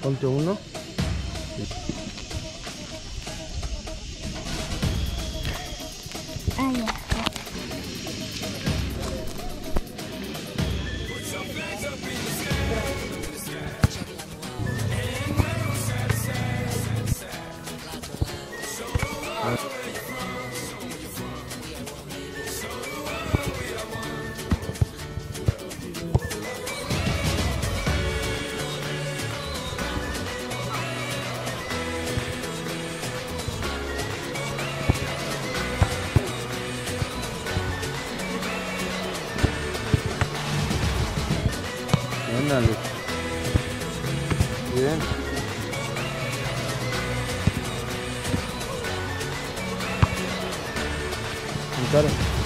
Ponte uno. Ah, Ándale. Bien. Encara.